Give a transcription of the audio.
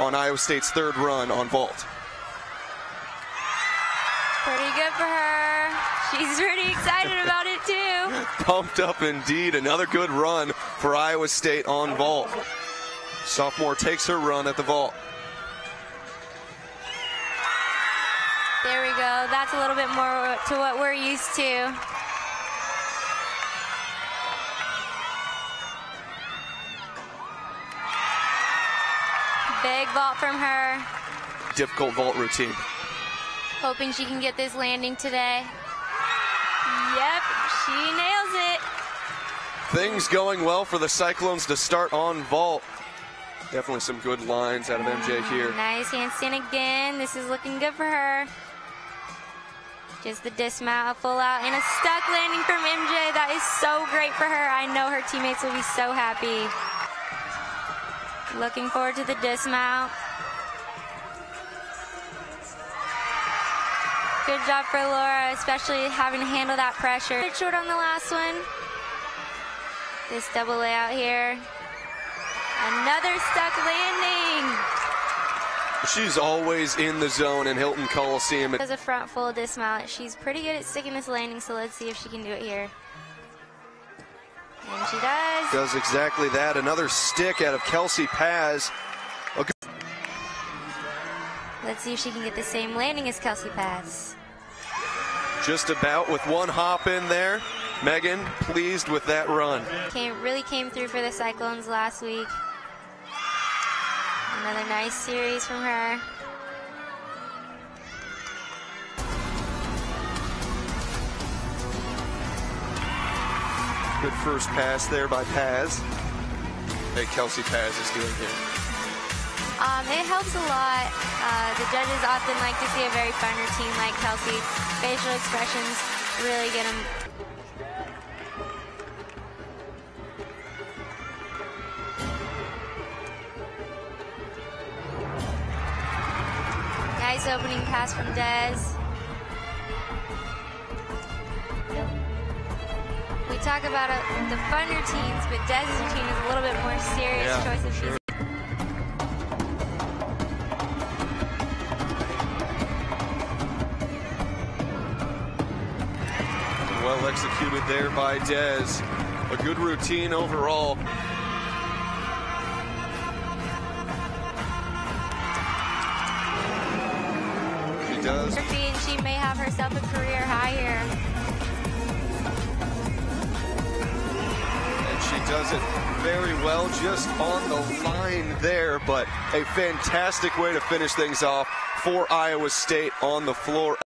on Iowa State's third run on vault. Pretty good for her. She's pretty excited about it too. Pumped up indeed. Another good run for Iowa State on vault. Sophomore takes her run at the vault. There we go. That's a little bit more to what we're used to. Big vault from her. Difficult vault routine. Hoping she can get this landing today. Yep, she nails it. Things going well for the Cyclones to start on vault. Definitely some good lines out of MJ mm, here. Nice handstand again. This is looking good for her. Just the dismount, full out, and a stuck landing from MJ. That is so great for her. I know her teammates will be so happy. Looking forward to the dismount. Good job for Laura, especially having to handle that pressure. Bit short on the last one. This double layout here. Another stuck landing. She's always in the zone in Hilton Coliseum. Does a front full dismount. She's pretty good at sticking this landing, so let's see if she can do it here. And she does. Does exactly that. Another stick out of Kelsey Paz. Okay. Let's see if she can get the same landing as Kelsey Paz. Just about with one hop in there. Megan, pleased with that run. Came, really came through for the Cyclones last week. Another nice series from her. Good first pass there by Paz. Hey, Kelsey Paz is doing here. Um, it helps a lot. Uh, the judges often like to see a very fun routine like Kelsey. Facial expressions really get them. Nice opening pass from Dez. Talk about uh, the fun routines, but Dez's routine is a little bit more serious Yeah, choice of sure. physics. Well executed there by Dez. A good routine overall. She does. she may have herself a career high here. Does it very well, just on the line there, but a fantastic way to finish things off for Iowa State on the floor.